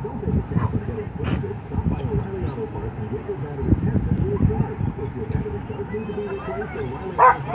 Riley Auto Parts and Wicker and full charge. If your battery does need to be replaced, the Riley Auto